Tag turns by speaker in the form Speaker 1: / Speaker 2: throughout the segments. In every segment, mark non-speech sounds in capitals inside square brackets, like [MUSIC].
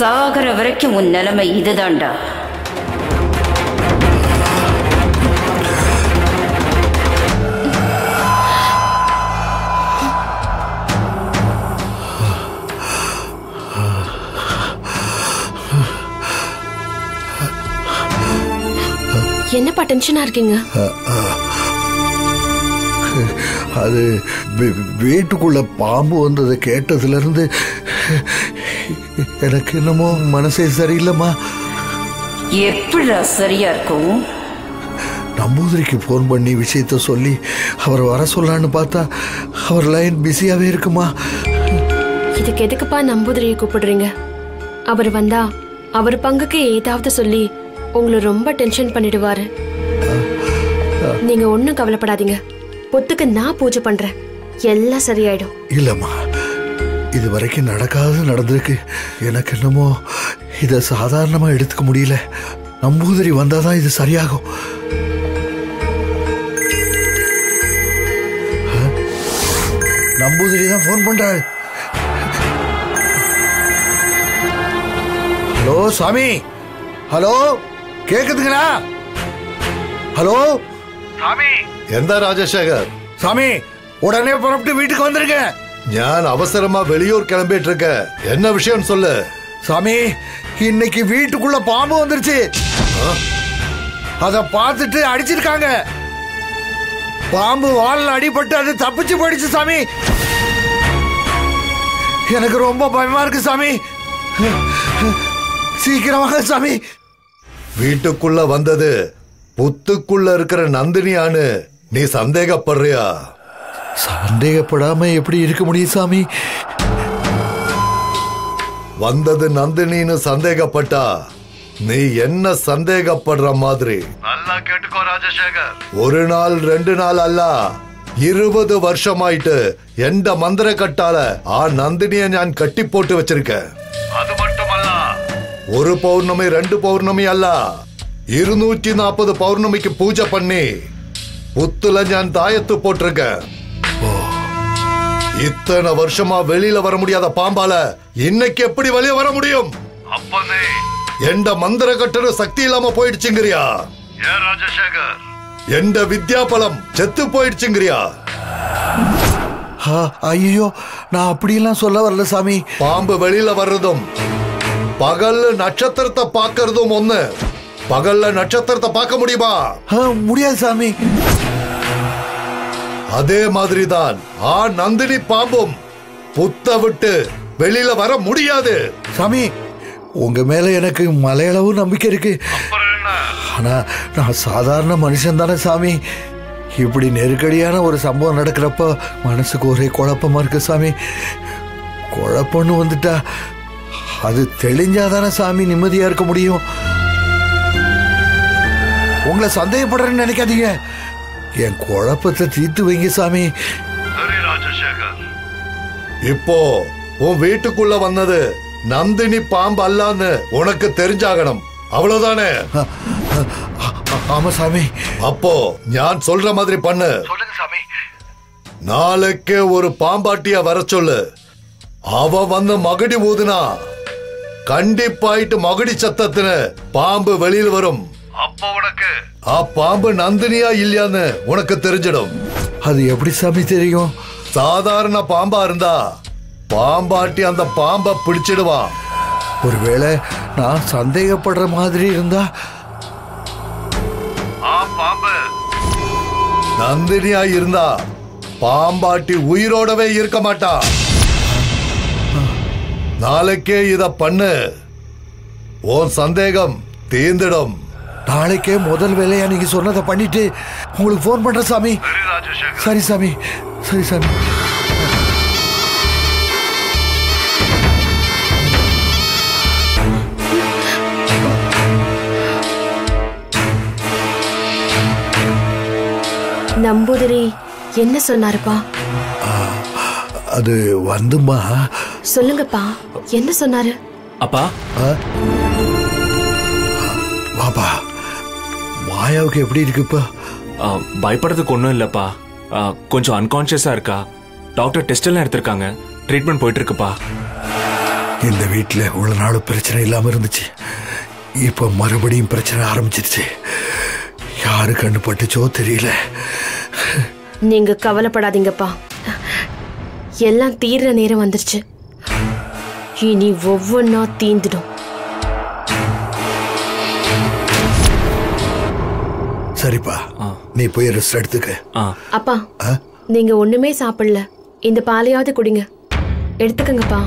Speaker 1: சாகிற வரைக்கும் உன் நிலைமை இதுதான்டா
Speaker 2: என்னப்பா டென்ஷனா இருக்கீங்க?
Speaker 3: அது வீட்டுக்குள்ள பாம்பு வந்ததை கேட்டதுல இருந்து எனக்கு என்னமோ மனசே சரியில்லைம்மா.
Speaker 1: எப்படிடா சரியா இருக்கும்
Speaker 3: நம்பூதிரிக்கு ஃபோன் பண்ணி விஷயத்த சொல்லி அவர் வர சொல்லலான்னு பார்த்தா அவர் லைன் பிஸியாவே இருக்குமா?
Speaker 2: இதுக்கு எதுக்குப்பா நம்பூதிரியை கூப்பிடுறீங்க? அவர் வந்தா அவர் பங்குக்கு ஏதாவது சொல்லி உங்களை ரொம்ப டென்ஷன் பண்ணிடுவாரு. நீங்க ஒண்ணும் கவலைப்படாதீங்க. பொத்துக்கு நான் பூஜை பண்றேன். எல்லாம் சரியாயிடும்.
Speaker 3: இல்லம்மா. இது வரைக்கும் நடக்காது நடந்திருக்கு. எனக்கு என்னமோ இதை சாதாரணமாக எடுத்துக்க முடியல. நம்பூதிரி வந்தால் தான் இது சரியாகும். நம்பூதிரி தான் ஃபோன் பண்ணுறாள் ஹலோ சாமி. ஹலோ கேக்குதுங்களா? ஹலோ? சாமி.
Speaker 4: எந்த ராஜசேகர்?
Speaker 3: சாமி உடனே புறப்பட்டு வீட்டுக்கு வந்திருக்கேன்
Speaker 4: ஞான் அவசரமா வெளியூர் கிளம்பிட்டு இருக்க என்ன விஷயம் சொல்லு?
Speaker 3: சாமி இன்னைக்கு வீட்டுக்குள்ள பாம்பு வந்துருச்சு. அத பார்த்துட்டு அடிச்சிருக்காங்க. பாம்பு வாலில் அடிபட்டு அது தப்பிச்சு போயிடுச்சு சாமி. எனக்கு ரொம்ப பயமா இருக்கு சாமி. சீக்கிரமாக சாமி.
Speaker 4: வீட்டுக்குள்ள வந்தது புத்துக்குள்ள இருக்கிற நந்தினியான்னு நீ சந்தேகப்படுறியா?
Speaker 3: சந்தேகப்படாம எப்படி இருக்க முடியும் சாமி?
Speaker 4: வந்தது நந்தினின்னு சந்தேகப்பட்டா? நீ என்ன சந்தேகப்படுற மாதிரி? நல்லா கேட்டுக்கோ ராஜசேகர். ஒரு நாள் ரெண்டு நாள் அல்ல இருபது வருஷமாயிட்டு எந்த மந்திர கட்டால ஆ நந்தினிய நான் கட்டி போட்டு வச்சிருக்கேன். அது மட்டுமல்ல. ஒரு பௌர்ணமி ரெண்டு பௌர்ணமி அல்ல இருநூற்றி நாற்பது பௌர்ணமிக்கு பூஜை பண்ணி புத்துல ஞான் தாயத்து போட்டிருக்கேன். இத்தனை வருஷமா வெளியில வர முடியாத பாம்பால இன்னைக்கு எப்படி வெளிய வர முடியும்? அப்பனே. எந்த மந்திர கட்டண சக்தி இல்லாம போயிடுச்சுங்கறியா? ஏன் ராஜசேகர்? எந்த வித்யாபலம் செத்து போயிடுச்சுங்கறியா?
Speaker 3: ஐயோ நான் அப்படியெல்லாம் சொல்ல வரல சாமி.
Speaker 4: பாம்பு வெளியில வர்றதும் பகல்ல நட்சத்திரத்தை பார்க்கறதும் ஒண்ணு. பகல்ல நட்சத்திரத்தை பார்க்க முடியுமா?
Speaker 3: முடியாது சாமி.
Speaker 4: அதே மாதிரிதான் ஆ நந்தினி பாம்பும் புத்த விட்டு வெளியில வர முடியாது.
Speaker 3: சாமி உங்க மேல எனக்கு மலையளவு நம்பிக்கை இருக்கு. ஆனா நான் சாதாரண மனுஷன் தானே சாமி. இப்படி நெருக்கடியான ஒரு சம்பவம் நடக்கிறப்ப மனசுக்கு ஒரே குழப்பமா இருக்கு சாமி. குழப்பம்னு வந்துட்டா அது தெளிஞ்சாதானே சாமி நிம்மதியா இருக்க முடியும். உங்களை சந்தேகப்படுறேன்னு நினைக்காதீங்க. என் குழப்பத்தை தீர்த்து வைங்க சாமி.
Speaker 4: இப்போ உன் வீட்டுக்குள்ள வந்தது நந்தினி பாம்பு அல்லான்னு உனக்கு தெரிஞ்சாகணும். அவ்வளவுதானே?
Speaker 3: ஆமா சாமி.
Speaker 4: அப்போ ஞான் சொல்ற மாதிரி பண்ணு.
Speaker 3: சொல்லுங்க சாமி.
Speaker 4: நாளைக்கு ஒரு பாம்பாட்டிய வர சொல்லு. அவ வந்து மகடி ஊதுனா கண்டிப்பாயிட்டு மகடி சத்தத்துன்னு பாம்பு வெளியில் வரும். அப்போ உனக்கு? ஆ பாம்பு நந்தினியா இல்லையான்னு உனக்கு தெரிஞ்சிடும்.
Speaker 3: அது எப்படி சாமி தெரியும்?
Speaker 4: சாதாரண பாம்பா இருந்தா பாம்பாட்டி அந்த பாம்பை பிடிச்சிடுவான்.
Speaker 3: ஒருவேளை நான் சந்தேகப்படுற மாதிரி இருந்தா?
Speaker 4: பாம்பு. நந்தினியா இருந்தா பாம்பாட்டி உயிரோடவே இருக்க மாட்டா. நாளைக்கே இத பண்ணு. உன் சந்தேகம் தீர்ந்திடும்.
Speaker 3: நாளைக்கே முதல் வேலையா நீங்க சொன்னதை பண்ணிட்டு உங்களுக்கு ஃபோன் பண்றேன் சாமி. சரி சாமி. சரி சாமி.
Speaker 2: நம்பூதிரி என்ன சொன்னாருப்பா?
Speaker 3: அது வந்துமா
Speaker 2: சொல்லுங்கப்பா என்ன சொன்னாரு?
Speaker 5: அப்பா.
Speaker 3: ஆ? மாயாவுக்கு எப்படி இருக்கு இப்போ
Speaker 5: ஆ, பயப்படுறதுக்கு ஒன்றும் இல்லைப்பா. கொஞ்சம் அன்கான்ஷியஸா இருக்கா. டாக்டர் டெஸ்ட் எல்லாம் எடுத்திருக்காங்க. ட்ரீட்மெண்ட் போயிட்டு இருக்குப்பா
Speaker 3: இந்த வீட்டில் உள்ள நாள் பிரச்சனை இல்லாமல் இருந்துச்சு. இப்போ மறுபடியும் பிரச்சனை ஆரம்பிச்சிருச்சு. யாரு கண்ணு பட்டுச்சோ தெரியல.
Speaker 2: நீங்க கவலைப்படாதீங்கப்பா. எல்லாம் தீர்ற நேரம் வந்துருச்சு. இனி ஒவ்வொன்னா தீந்துடும்.
Speaker 3: சரிப்பா. நீ போய் ரெஸ்ட் எடுத்துக்க.
Speaker 5: ஆ.
Speaker 2: அப்பா நீங்க ஒண்ணுமே சாப்பிடல. இந்த பாலையாவது குடிங்க. எடுத்துக்கங்கப்பா.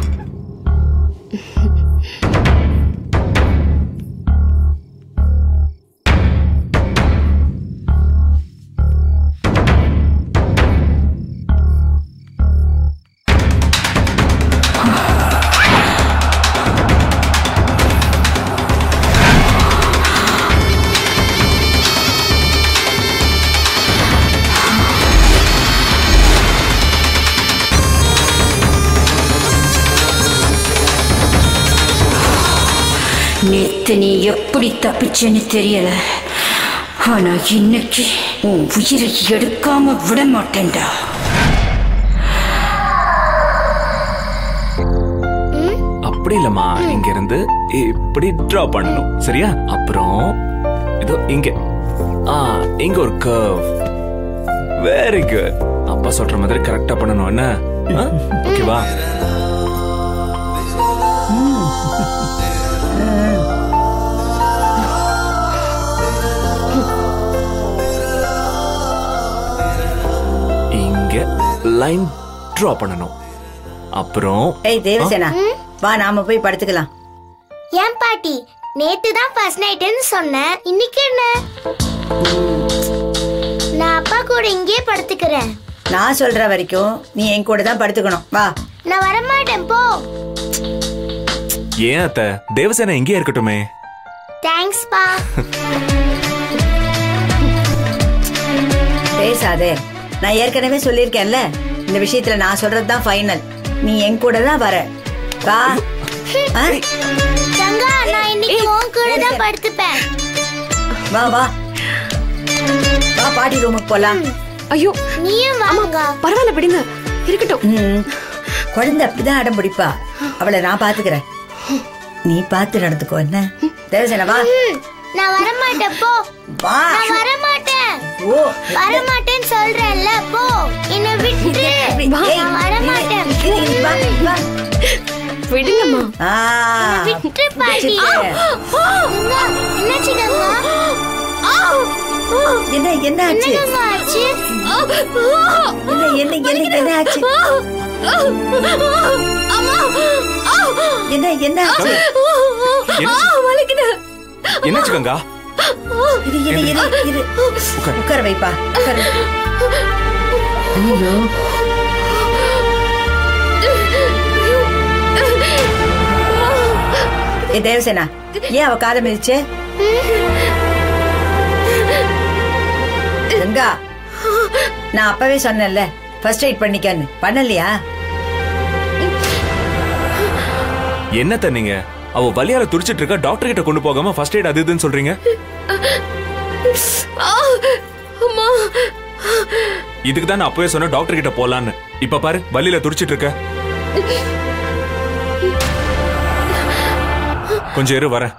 Speaker 1: நேத்து நீ எப்படி தப்பிச்சேன்னு தெரியல. ஆனா இன்னைக்கு உன் உயிரை எடுக்காம விட மாட்டேன்டா.
Speaker 5: அப்படி இல்லம்மா. இங்க இருந்து இப்படி டிரா பண்ணணும். சரியா? அப்புறம் இதோ இங்க. ஆ இங்க ஒரு கர்வ் வெரி குட் அப்பா சொல்ற மாதிரி கரெக்டா பண்ணணும். என்ன? ஆ? ஓகேவா [LAUGHS] லைன் டிரா பண்ணணும். அப்புறம்
Speaker 6: ஏய் தேவசேனா வா நாம போய் படுத்துக்கலாம்.
Speaker 7: ஏன் பாட்டி நேத்து தான் ஃபர்ஸ்ட் நைட்னு சொன்னேன். இன்னைக்கு என்ன? நான் அப்பா கூட இங்கேயே படுத்துக்கிறேன்.
Speaker 6: நான் சொல்ற வரைக்கும் நீ என் கூட தான் படுத்துக்கணும். வா.
Speaker 7: நான் வரமாட்டேன் போ.
Speaker 5: ஏன் அத்த? தேவசேனா இங்கே இருக்கட்டுமே.
Speaker 7: தேங்க்ஸ் பா.
Speaker 6: பேசாதே. நான் ஏற்கனவே சொல்லியிருக்கேன்ல இந்த விஷயத்துல நான் சொல்றது தான் ஃபைனல் நீ என் கூட தான் வர. வா. ஆ?
Speaker 7: கங்கா நான் இன்னைக்கு உன் கூட தான் படுத்துப்பேன்.
Speaker 6: வா வா. வா பாட்டி ரூமுக்கு போலாம்.
Speaker 2: ஐயோ.
Speaker 7: நீயும் வாங்க
Speaker 2: பரவாயில்ல விடுங்க. இருக்கட்டும்.
Speaker 6: ம். குழந்தை அப்படிதான் அடம் பிடிப்பா. அவளை நான் பாத்துக்கிறேன். நீ பார்த்து நடந்துக்கோ என்ன? தேவசேனா வா.
Speaker 7: நான் வரமாட்டேன் போ.
Speaker 6: வா.
Speaker 7: நான் வரமாட்டேன்.
Speaker 6: ஓ
Speaker 7: வரமாட்டேன்னு சொல்றேன்ல போ. என்ன விட்டு வரமாட்டேன்.
Speaker 2: விடுங்கம்மா.
Speaker 7: விட்டு பாட்டி.
Speaker 6: என்ன என்ன ஆச்சு?
Speaker 7: என்ன ஆச்சு?
Speaker 6: என்ன என்ன என்ன என்ன ஆச்சு? என்ன என்ன ஆச்சு?
Speaker 5: என்ன என்னாச்சு கங்கா?
Speaker 6: இரு இரு இரு இரு. உட்கார. வைப்பா. ஏ தேவசேனா ஏன் அவ காதை மிதிச்சு? கங்கா நான் அப்பவே சொன்னேன்ல ஃபர்ஸ்ட் எய்ட் பண்ணிக்கன்னு. பண்ணலையா?
Speaker 5: என்னத்த நீங்க? அவ வலியால துடிச்சிட்டு இருக்கா டாக்டர் கிட்ட கொண்டு போகாம ஃபர்ஸ்ட் எய்ட் அது இதுன்னு சொல்றீங்க? இதுக்கு தான் நான் அப்பவே சொன்னேன் டாக்டர் கிட்ட போலான்னு. இப்ப பாரு வலியில துடிச்சிட்டு இருக்க. கொஞ்சம் இரு வரேன்.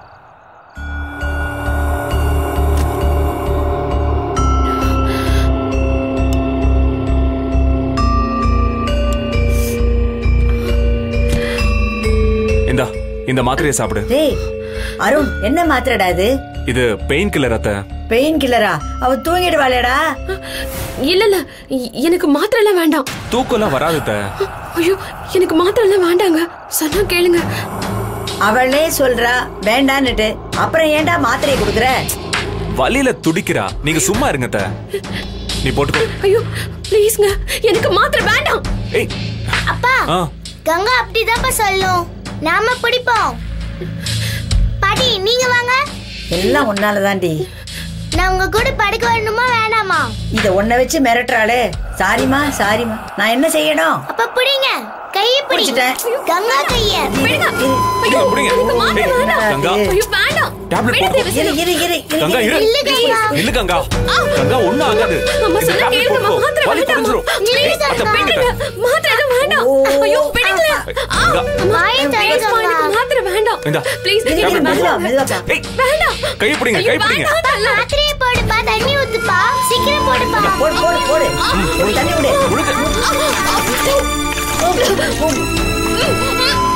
Speaker 5: இந்தா இந்த மாத்திரையை சாப்பிடு.
Speaker 6: அருண் என்ன மாத்திரடா இது?
Speaker 5: இது பெயின் கில்லர் அத்தை?
Speaker 6: பெயின் கில்லரா அவ தூங்கிடுவாளேடா.
Speaker 2: இல்ல இல்ல எனக்கு மாத்திரை எல்லாம் வேண்டாம்.
Speaker 5: தூக்கம்லாம் வராது அத்தை.
Speaker 2: ஐயோ எனக்கு மாத்திரை எல்லாம் வேண்டாங்க. சொன்னா கேளுங்க.
Speaker 6: அவளே சொல்றா வேண்டான்னுட்டு. அப்புறம் ஏன்டா மாத்திரையை கொடுக்குற?
Speaker 5: வலியில துடிக்கிறா. நீங்க சும்மா இருங்க அத்தை. நீ போட்டுக்கோ.
Speaker 2: ஐயோ ப்ளீஸ்ங்க எனக்கு மாத்திரை வேண்டாம்.
Speaker 5: ஏய்.
Speaker 7: அப்பா கங்கா அப்படிதான்ப்பா சொல்லும். நாம பிடிப்போம் பாட்டி நீங்க வாங்க.
Speaker 6: எல்லாம் உன்னாலதான்டி.
Speaker 7: நான் உங்க கூட படுக்க வரணுமா வேணாமா?
Speaker 6: இத உன்னை வச்சு மிரட்டுறாளே. சாரிமா சாரிமா நான் என்ன செய்யணும்?
Speaker 7: அப்ப பிடிங்க. கையை பிடி.
Speaker 6: பிடிச்சிட்டேன்.
Speaker 7: கங்கா கைய.
Speaker 5: பிடிங்க. இந்த. போடு.
Speaker 6: மெதுவா
Speaker 2: வேண்டாம்.
Speaker 6: மெதுவாப்பா
Speaker 5: ஏய்,
Speaker 2: வேண்டாம்.
Speaker 5: கையை பிடிங்க
Speaker 2: ஐயோ,
Speaker 5: கை பிடிங்க.
Speaker 2: வேண்டாம்.
Speaker 7: மாத்திரையை போடுப்பா தண்ணி ஊத்துப்பா. சீக்கிரம் போடுப்பா.
Speaker 6: போடு போடு போடு. ஒரு தண்ணி விடு.
Speaker 5: முழுக்க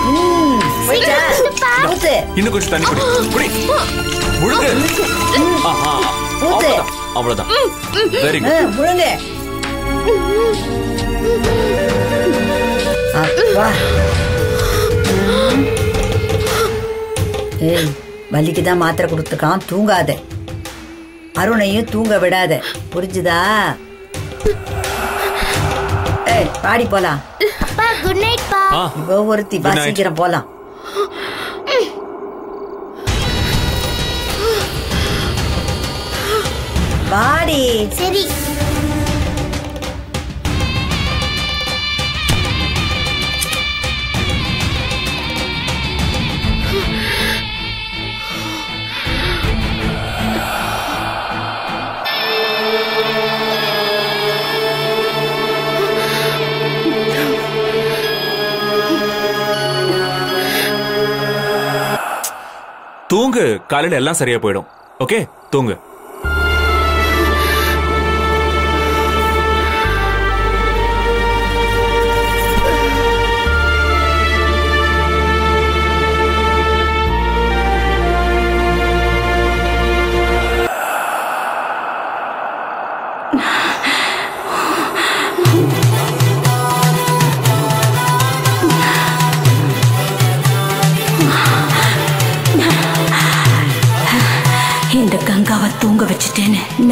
Speaker 6: ம், போயிட்டா.
Speaker 7: ஊத்துப்பா.
Speaker 6: ஊத்து
Speaker 5: இன்னும் கொஞ்சம் தண்ணி குடி. குடி. முழுங்கு. அவ்வளவுதான் வெரி குட்
Speaker 6: முழுங்க. அப்பா. ஏய் வலிக்கு தான் மாத்திரை கொடுத்துருக்கான் தூங்காத. அருணையும் தூங்க விடாத. புரிஞ்சுதா? ஏய் பாடி போலாம்.
Speaker 7: குட் நைட் பா.
Speaker 6: இப்போ ஒருத்தி. சீக்கிரம் போலாம். வாடி
Speaker 7: சரி.
Speaker 5: தூங்கு காலையில எல்லாம் சரியா போயிடும். ஓகே தூங்கு.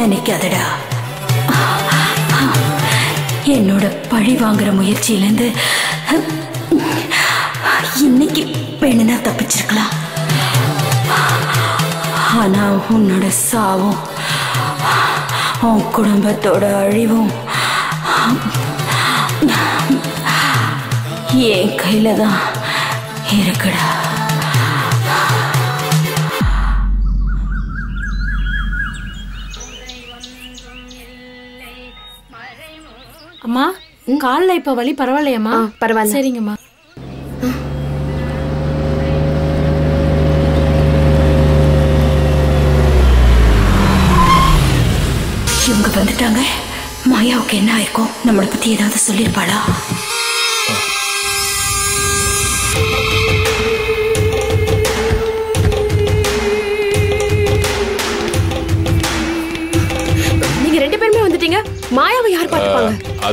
Speaker 1: நினைக்காதடா. என்னோட பழி வாங்குற முயற்சியிலேருந்து இன்னைக்கு வேணும்னா தப்பிச்சிருக்கலாம். ஆனா உன்னோட சாவும் உன் குடும்பத்தோட அழிவும் என் கையில தான் இருக்குடா.
Speaker 8: கால்ல இப்ப வலி பரவாயில்லையம்மா?
Speaker 2: பரவாயில்ல.
Speaker 8: சரிங்கம்மா.
Speaker 1: இவங்க வந்துட்டாங்க. மாயாவுக்கு என்ன ஆயிருக்கும்? நம்மளை பத்தி ஏதாவது சொல்லியிருப்பாளா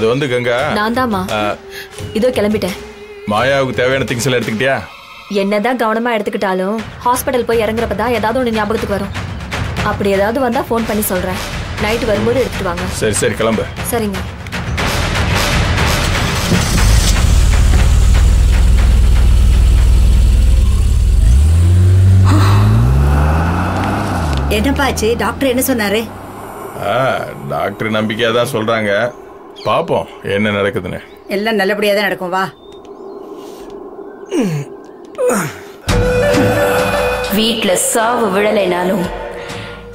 Speaker 9: அது வந்து கங்கா.
Speaker 10: நான் தாம்மா இதோ கிளம்பிட்டேன்.
Speaker 9: மாயாவுக்கு தேவையான திங்ஸ் எல்லாம் எடுத்துக்கிட்டியா?
Speaker 10: என்னதான் கவனமா எடுத்துக்கிட்டாலும் ஹாஸ்பிட்டல் போய் இறங்குறப்ப தான் ஏதாவது ஒன்று ஞாபகத்துக்கு வரும். அப்படி ஏதாவது வந்தா ஃபோன் பண்ணி சொல்றேன். நைட் வரும்போது எடுத்துட்டு வாங்க.
Speaker 9: சரி சரி கிளம்பு.
Speaker 10: சரிங்க.
Speaker 6: என்னப்பாச்சு டாக்டர் என்ன சொன்னாரு?
Speaker 9: டாக்டர் நம்பிக்கையா தான் சொல்றாங்க. பாப்போம் என்ன நடக்குதுன்னு.
Speaker 6: எல்லாம் நல்லபடியா தான் நடக்கும் வா.
Speaker 1: வீட்ல சாவு விழலைனாலும்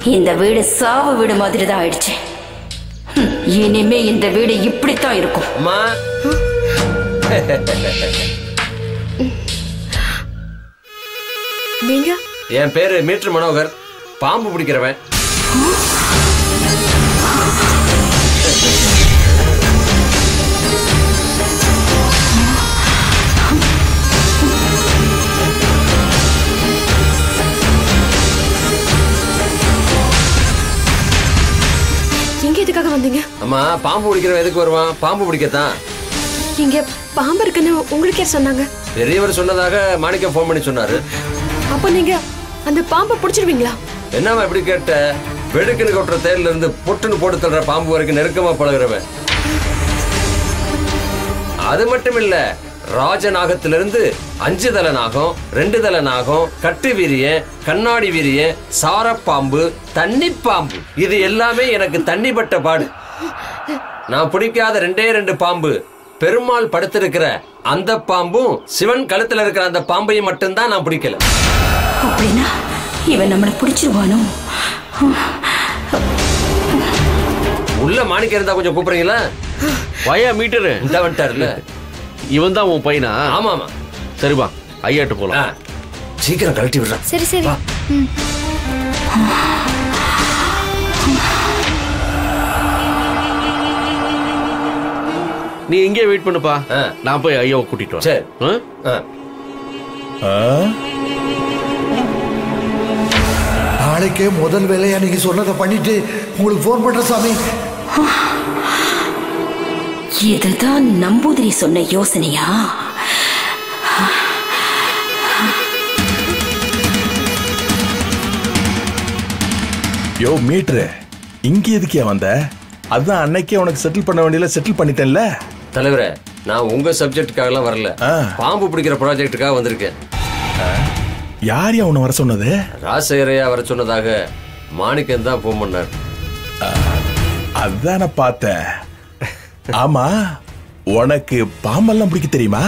Speaker 1: இந்த வீடு சாவு வீடு மாதிரி தான் ஆயிடுச்சு. இனிமே இந்த வீடு இப்படித்தான் இருக்கும்.
Speaker 11: அம்மா.
Speaker 2: நீங்க?
Speaker 11: என் பேரு மீட்ரு மனோகர். பாம்பு பிடிக்கிறவன்.
Speaker 2: எங்க எதுக்காக வந்தீங்க?
Speaker 11: அம்மா பாம்பு பிடிக்கிறவன் எதுக்கு வருவான்? பாம்பு பிடிக்கத்தான்.
Speaker 2: இங்க பாம்பு இருக்குன்னு உங்களுக்கு யார் சொன்னாங்க?
Speaker 11: பெரியவர் சொன்னதாக மாணிக்கம் ஃபோன் பண்ணி சொன்னாரு.
Speaker 2: அப்ப நீங்க அந்த பாம்பை பிடிச்சிருவீங்களா?
Speaker 11: என்னம்மா இப்படி கேட்ட? வெடுக்குன்னு கொட்டுற தேர்ல இருந்து பொட்டுன்னு போட்டு தள்ளுற பாம்பு வரைக்கும் நெருக்கமா பழகுறவன். அது மட்டும் இல்ல ராஜநாகத்திலிருந்து அஞ்சு தல நாகம் ரெண்டு தல நாகம் கட்டு வீரியன் கண்ணாடி வீரியன் சாரப்பாம்பு தண்ணி பாம்பு இது எல்லாமே எனக்கு தண்ணிப்பட்ட பாடு. நான் பிடிக்காத ரெண்டே ரெண்டு பாம்பு. பெருமாள் படுத்திருக்கிற அந்த பாம்பும் சிவன் கழுத்துல இருக்கிற அந்த பாம்பையும் மட்டும்தான் நான் பிடிக்கல.
Speaker 1: அப்படின்னா இவன் நம்மளை பிடிச்சிருவானோ?
Speaker 11: உள்ள மாணிக்கம் இருந்தா கொஞ்சம் கூப்பிடுறீங்களா?
Speaker 12: வயா மீட்டரு.
Speaker 11: இந்த வந்துட்டாருல்ல.
Speaker 12: இவன் தான் உன் பையனா?
Speaker 11: ஆமா ஆமா
Speaker 12: சரிப்பா ஐயாட்டு போலாம்.
Speaker 11: சீக்கிரம் கழட்டி விடுறான்
Speaker 7: சரி சரி.
Speaker 12: நீ இங்கே வெயிட் பண்ணுப்பா. நான் போய் ஐயாவை கூட்டிட்டு வரேன்.
Speaker 11: சரி.
Speaker 12: ஆ?
Speaker 3: நாளைக்கே முதல் வேலையா நீங்க சொன்னதை பண்ணிட்டு உங்களுக்கு ஃபோன் பண்றேன் சாமி.
Speaker 1: இதுதான் நம்பூதிரி சொன்ன யோசனையா?
Speaker 9: யோ மீட்ரு. இங்க எதுக்கே வந்த? அதான் அன்னைக்கே உனக்கு செட்டில் பண்ண வேண்டியல செட்டில் பண்ணிட்டேன்ல.
Speaker 11: தலைவரே நான் உங்க சப்ஜெக்டுக்காக எல்லாம் வரல பாம்பு பிடிக்கிற ப்ராஜெக்டுக்காக வந்திருக்கேன்
Speaker 9: யார் யா உன்னை வர சொன்னது?
Speaker 11: ராசையரையா வர சொன்னதாக மாணிக்கம் தான் ஃபோன் பண்ணார்.
Speaker 9: அதான் நான் பார்த்தேன். ஆமா உனக்கு பாம்பெல்லாம் பிடிக்க தெரியுமா?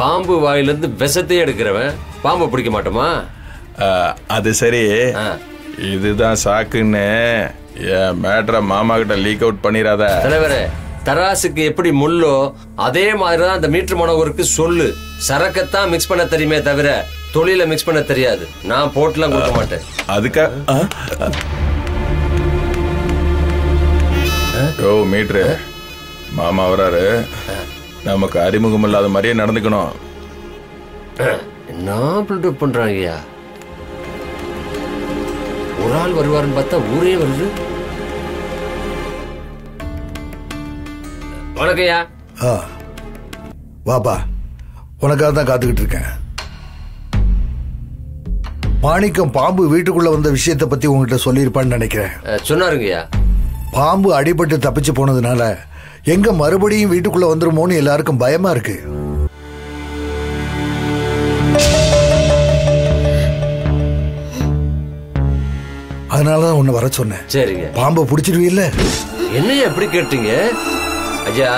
Speaker 11: பாம்பு வாயிலிருந்து விஷத்தையே எடுக்கிறவன் பாம்பை பிடிக்க மாட்டோமா?
Speaker 9: அது சரி. இதுதான் சாக்குன்னு என் மேட்ரை மாமா கிட்ட லீக் அவுட் பண்ணிடாத
Speaker 11: தலைவரே தராசுக்கு எப்படி முள்ளோ அதே மாதிரி தான் அந்த மீட்டர் மனோகருக்கு சொல்லு. சரக்கத்தான் மிக்ஸ் பண்ண தெரியுமே தவிர தொழில மிக்ஸ் பண்ண தெரியாது. நான் போட்டுலாம் கொடுக்க மாட்டேன்.
Speaker 9: அதுக்கா யோ மீட்ரு. மாமா வராரு. நமக்கு அறிமுகம் இல்லாத மாதிரியே நடந்துக்கணும்.
Speaker 11: என்ன பில்டப் பண்றாங்கய்யா? ஒரு ஆள் வருவாருன்னு பார்த்தா ஊரே வருது. வணக்கம்யா
Speaker 3: ஆ வாப்பா உனக்காக தான் காத்துக்கிட்டு இருக்கேன். மாணிக்கம் பாம்பு வீட்டுக்குள்ள வந்த விஷயத்தை பத்தி உங்ககிட்ட சொல்லியிருப்பான்னு நினைக்கிறேன்.
Speaker 11: சொன்னாருங்கய்யா.
Speaker 3: பாம்பு அடிபட்டு தப்பிச்சு போனதுனால எங்க மறுபடியும் வீட்டுக்குள்ள வந்துருமோன்னு எல்லாருக்கும் பயமா இருக்கு. அதனாலதான் உன்னை வர சொன்னேன்.
Speaker 11: சரிங்க.
Speaker 3: பாம்பை பிடிச்சிருவீல்ல
Speaker 11: என்னையா எப்படி கேட்டீங்க? ஐயா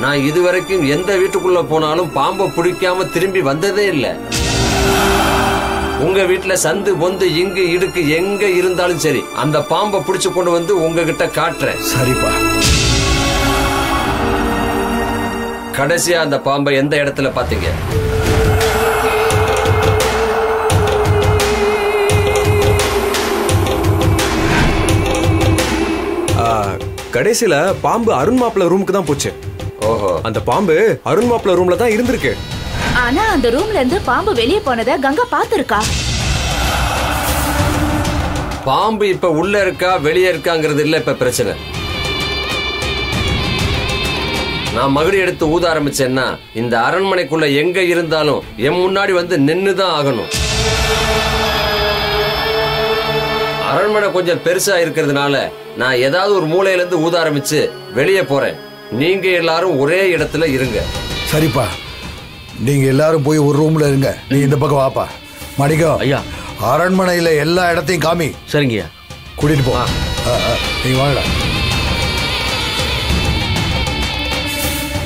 Speaker 11: நான் இதுவரைக்கும் எந்த வீட்டுக்குள்ள போனாலும் பாம்பை பிடிக்காம திரும்பி வந்ததே இல்ல. உங்க வீட்டுல சந்து பொந்து இங்கு இடுக்கு எங்க இருந்தாலும் சரி அந்த பாம்பை பிடிச்சு கொண்டு வந்து உங்ககிட்ட காட்டுறேன்.
Speaker 3: சரிப்பா.
Speaker 11: கடைசியா அந்த பாம்பை எந்த இடத்துல பாத்தீங்க
Speaker 13: கடைசியில பாம்பு அருண் மாப்பிள்ள ரூமுக்கு தான் போச்சு.
Speaker 11: ஓஹோ.
Speaker 13: அந்த பாம்பு அருண் மாப்பிள்ள ரூம்ல தான் இருந்திருக்கு.
Speaker 14: ஆனா அந்த ரூம்ல இருந்து பாம்பு வெளியே போனதை கங்கா பாத்துருக்கா
Speaker 11: பாம்பு இப்ப உள்ள இருக்கா வெளியே இருக்காங்கிறது இல்ல இப்ப பிரச்சனை. நான் மகுடி எடுத்து ஊத ஆரம்பிச்சேன்னா இந்த அரண்மனைக்குள்ள எங்க இருந்தாலும் என் முன்னாடி வந்து நின்னு தான் ஆகணும். அரண்மனை கொஞ்சம் பெருசா இருக்கிறதுனால நான் ஏதாவது ஒரு மூலையில இருந்து ஊத ஆரம்பிச்சு வெளியே போறேன். நீங்க எல்லாரும் ஒரே இடத்துல இருங்க.
Speaker 3: சரிப்பா. நீங்க எல்லாரும் போய் ஒரு ரூம்ல இருங்க. நீ இந்த பக்கம் வாப்பா. மணிக்கம்
Speaker 12: ஐயா.
Speaker 3: அரண்மனையில எல்லா இடத்தையும் காமி.
Speaker 12: சரிங்கய்யா
Speaker 3: கூட்டிட்டு போ. நீங்க வாங்கடா.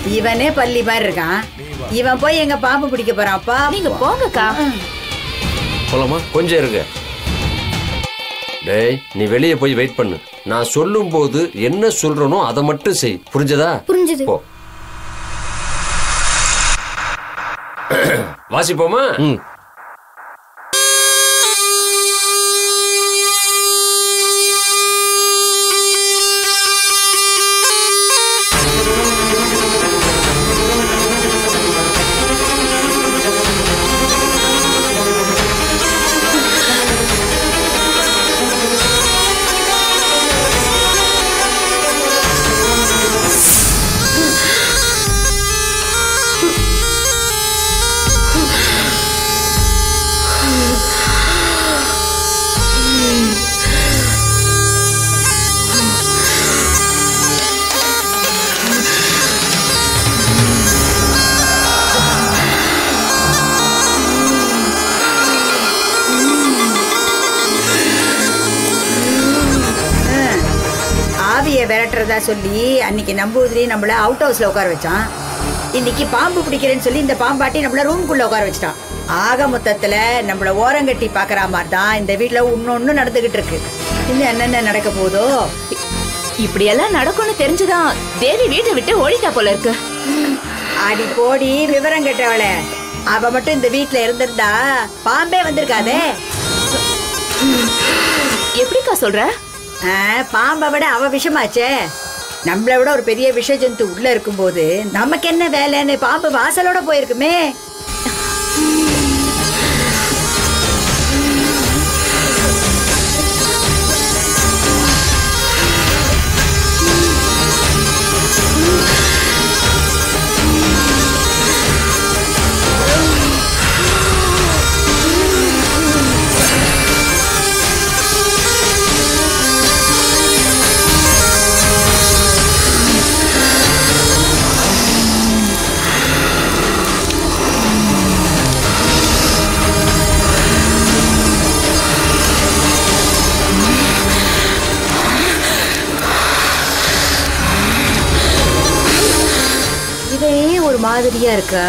Speaker 6: இவனே பள்ளி மாதிரி இருக்கான். இவன் போய் எங்க பாம்பு பிடிக்க போறான்ப்பா
Speaker 14: நீங்க போங்கக்கா.
Speaker 12: போலாமா?
Speaker 11: கொஞ்சம் இருங்க. டேய் நீ வெளியே போய் வெயிட் பண்ணு. நான் சொல்லும் போது என்ன சொல்றனோ அதை மட்டும் செய். புரிஞ்சதா?
Speaker 7: புரிஞ்சது.
Speaker 11: போ. வாசிப்போமா?
Speaker 6: சொல்லி அன்னைக்கு நம்பூதிரி நம்மள அவுட் ஹவுஸ்ல உட்கார வச்சான். இன்னைக்கு பாம்பு பிடிக்கிறேன்னு சொல்லி இந்த பாம்பாட்டி நம்மள ரூம்குள்ள உட்கார வச்சிட்டான். ஆக மொத்தத்துல நம்மள ஓரங்கட்டி பாக்குற மாதிரி தான் இந்த வீட்ல ஒன்னொன்னு நடந்துகிட்டு இருக்கு. இன்னும் என்னென்ன நடக்க போதோ
Speaker 14: இப்படி எல்லாம் நடக்கும்னு தெரிஞ்சுதான் தேவி வீட்டை விட்டு ஓடிட்டா போல இருக்கு.
Speaker 6: அடி போடி விவரம் கெட்டவளே. அவ மட்டும் இந்த வீட்ல இருந்திருந்தா பாம்பே வந்திருக்காதே.
Speaker 14: எப்படிக்கா சொல்ற?
Speaker 6: பாம்பை விட அவ விஷமாச்சே. நம்மளை விட ஒரு பெரிய விஷ ஜந்து உள்ள இருக்கும்போது நமக்கு என்ன வேலைன்னு பாம்பு வாசலோட போயிருக்குமே. இவன் இருக்கா?